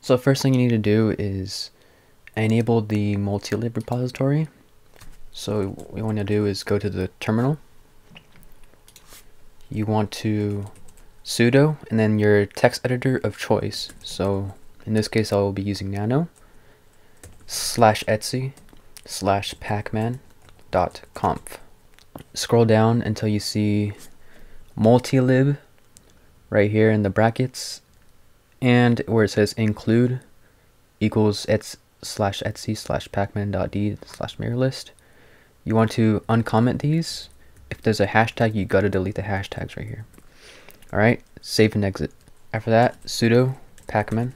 So first thing you need to do is enable the multi-lib repository. So what you want to do is go to the terminal. You want to sudo and then your text editor of choice. So in this case I will be using nano slash etsy slash pacman dot conf. Scroll down until you see multi-lib right here in the brackets and where it says include equals ets slash etsy slash pacman.d slash mirror list. You want to uncomment these. If there's a hashtag, you gotta delete the hashtags right here. Alright, save and exit. After that, sudo pacman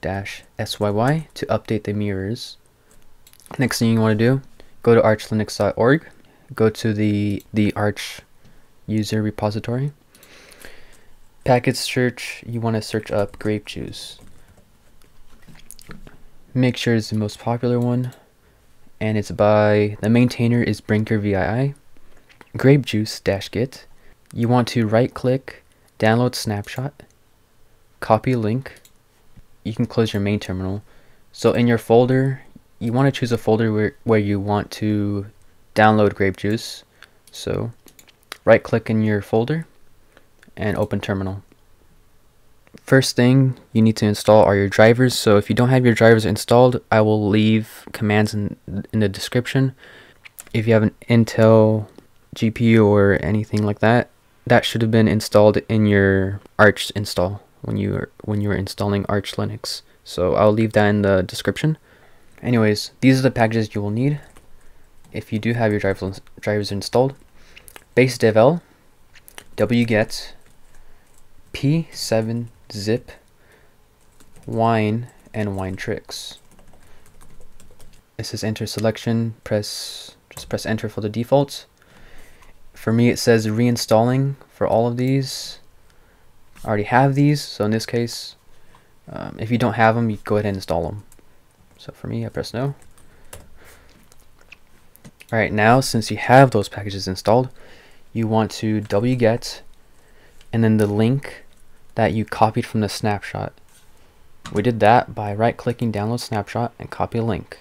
dash syy to update the mirrors. Next thing you want to do, go to archlinux.org, go to the, the arch user repository. Package search, you want to search up Grapejuice. Make sure it's the most popular one, and it's by, the maintainer is Brinker VII. Grapejuice dash git. You want to right click, download snapshot, copy link. You can close your main terminal. So in your folder, you want to choose a folder where, where you want to download Grapejuice. So right click in your folder and open terminal. First thing you need to install are your drivers. So if you don't have your drivers installed, I will leave commands in, in the description. If you have an Intel GPU or anything like that, that should have been installed in your Arch install when you were when you were installing Arch Linux. So I'll leave that in the description. Anyways, these are the packages you will need if you do have your drivers drivers installed. Base devel, wget, p7 zip, wine, and winetricks. It says enter selection, press just press enter for the defaults. For me it says reinstalling for all of these. I already have these, so in this case, um, if you don't have them, you go ahead and install them. So for me, I press no. Alright, now since you have those packages installed, you want to wget and then the link that you copied from the snapshot. We did that by right clicking download snapshot and copy link.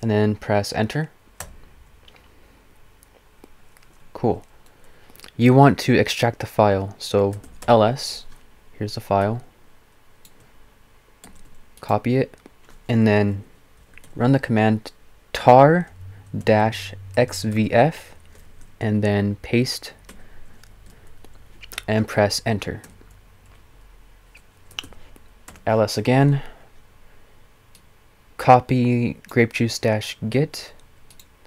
And then press enter. Cool. You want to extract the file. So ls, here's the file. Copy it and then run the command tar dash xvf and then paste and press enter. ls again, copy Grapejuice dash git.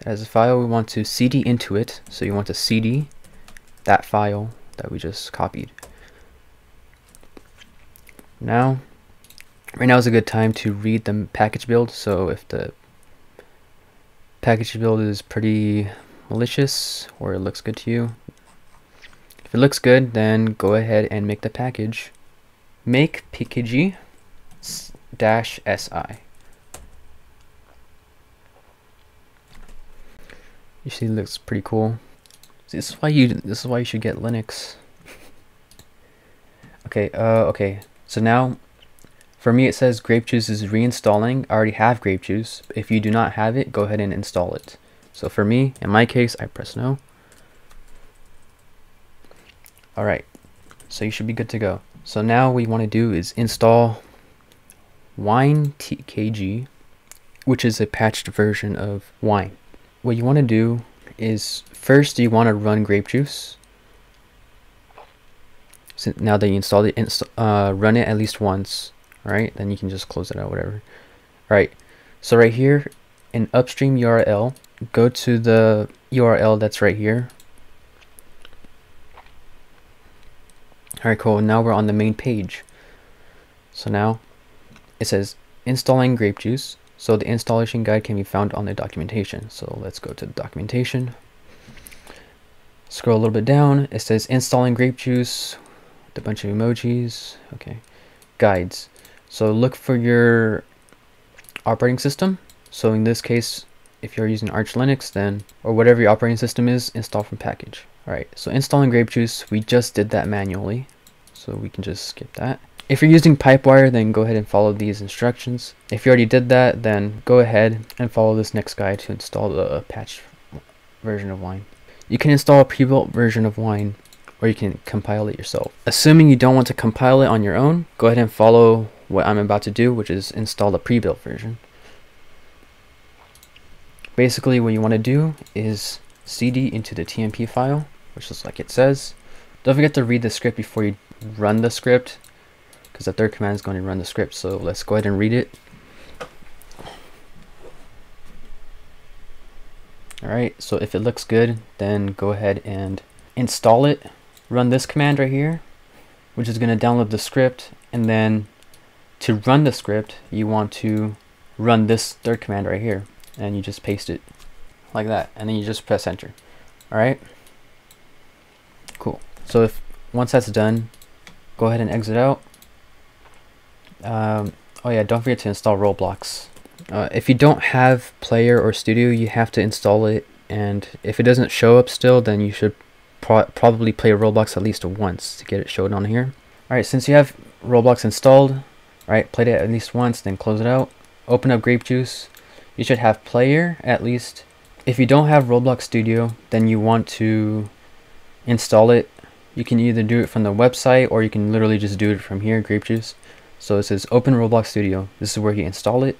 As a file. We want to cd into it. So you want to cd that file that we just copied. Now right now is a good time to read the package build. So if the package build is pretty malicious or it looks good to you if it looks good, then go ahead and make the package. Make pkg dash si. You see, it looks pretty cool. This is why you. This is why you should get Linux. okay. Uh. Okay. So now, for me, it says Grapejuice is reinstalling. I already have Grapejuice. If you do not have it, go ahead and install it. So for me, in my case, I press no. Alright, so you should be good to go. So now we want to do is install wine tkg which is a patched version of Wine. What you want to do is first you want to run Grapejuice. So now that you installed it, inst uh, run it at least once. Alright, then you can just close it out, whatever. Alright, so right here in upstream URL, go to the URL that's right here, Alright, cool. Now we're on the main page. So now it says installing Grapejuice. So the installation guide can be found on the documentation. So let's go to the documentation. Scroll a little bit down. It says installing Grapejuice with a bunch of emojis. Okay. Guides. So look for your operating system. So in this case, if you're using Arch Linux, then, or whatever your operating system is, install from package. Alright, so installing Grapejuice, we just did that manually, so we can just skip that. If you're using Pipewire, then go ahead and follow these instructions. If you already did that, then go ahead and follow this next guide to install the patch version of Wine. You can install a pre-built version of Wine, or you can compile it yourself. Assuming you don't want to compile it on your own, go ahead and follow what I'm about to do, which is install the pre-built version. Basically, what you want to do is cd into the tmp file, which is like it says. Don't forget to read the script before you run the script, because the third command is going to run the script. So let's go ahead and read it. Alright, so if it looks good, then go ahead and install it. Run this command right here, which is going to download the script. And then to run the script, you want to run this third command right here. And you just paste it like that. And then you just press enter. Alright? Cool. So if once that's done, go ahead and exit out. Um, oh yeah, don't forget to install Roblox. Uh, if you don't have player or studio you have to install it and if it doesn't show up still then you should pro probably play Roblox at least once to get it showed on here alright since you have Roblox installed right played it at least once then close it out open up Grapejuice you should have player at least if you don't have Roblox Studio then you want to install it you can either do it from the website or you can literally just do it from here Grapejuice so it says open Roblox Studio this is where you install it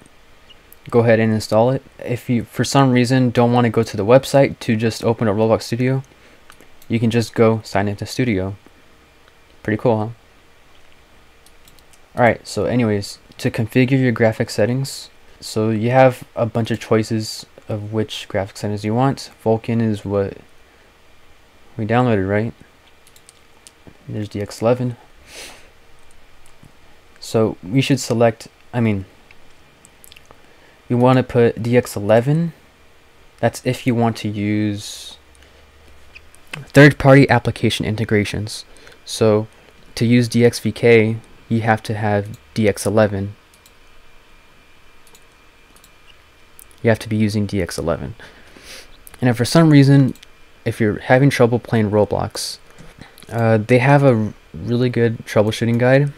go ahead and install it. If you, for some reason, don't want to go to the website to just open a Roblox Studio, you can just go sign into Studio. Pretty cool, huh? Alright, so anyways, to configure your graphic settings, so you have a bunch of choices of which graphic settings you want. Vulkan is what we downloaded, right? There's DX11. So we should select, I mean, you want to put DX11. That's if you want to use third-party application integrations. So to use DXVK, you have to have DX11. You have to be using DX11. And if for some reason, if you're having trouble playing Roblox, uh, they have a really good troubleshooting guide.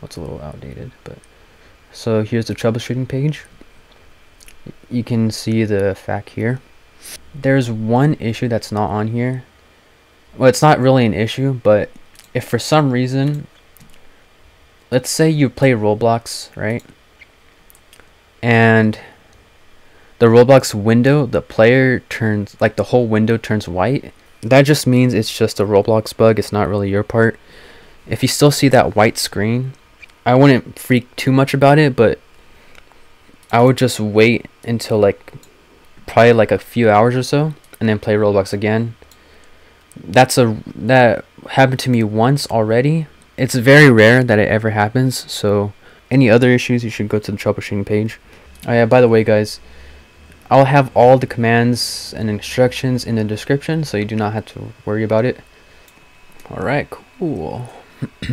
What's a little outdated, but so here's the troubleshooting page. You can see the FAQ here. There's one issue that's not on here. Well, it's not really an issue, but if for some reason, let's say you play Roblox, right? And the Roblox window, the player turns, like the whole window turns white. That just means it's just a Roblox bug. It's not really your part. If you still see that white screen, I wouldn't freak too much about it, but I would just wait until like probably like a few hours or so and then play Roblox again. That's a that happened to me once already. It's very rare that it ever happens, so any other issues you should go to the troubleshooting page. Oh yeah, by the way guys, I'll have all the commands and instructions in the description so you do not have to worry about it. Alright, cool.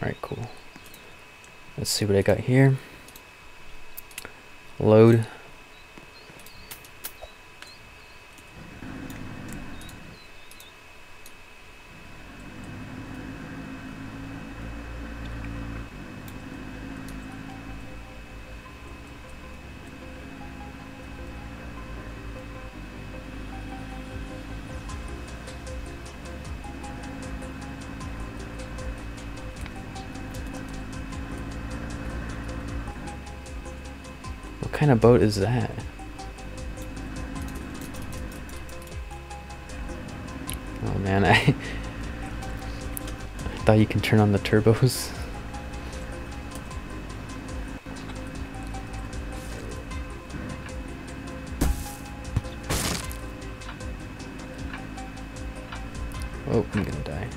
Alright, cool. Let's see what I got here. Load. Kind of boat is that? Oh man, I, I thought you can turn on the turbos. Oh, I'm gonna die.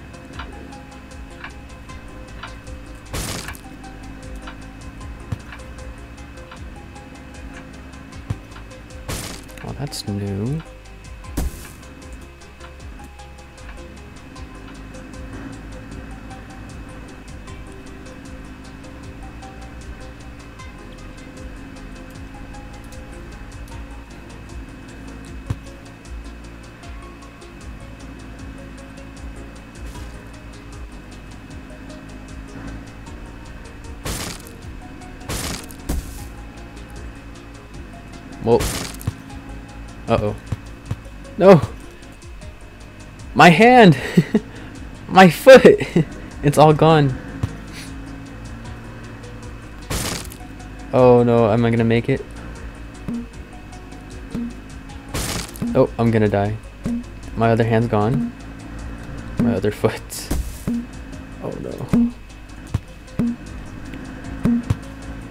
That's new. Well, uh-oh. No! My hand! My foot! it's all gone. Oh no, am I gonna make it? Oh, I'm gonna die. My other hand's gone. My other foot. Oh no.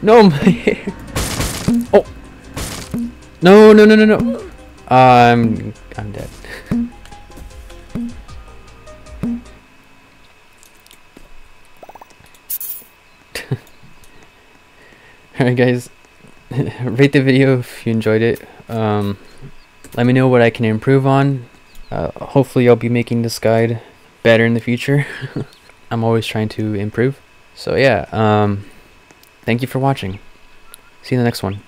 No, my hair! Oh! No, no, no, no, no! I'm... I'm dead. Alright guys, rate the video if you enjoyed it. Um, let me know what I can improve on. Uh, hopefully I'll be making this guide better in the future. I'm always trying to improve. So yeah, um, thank you for watching. See you in the next one.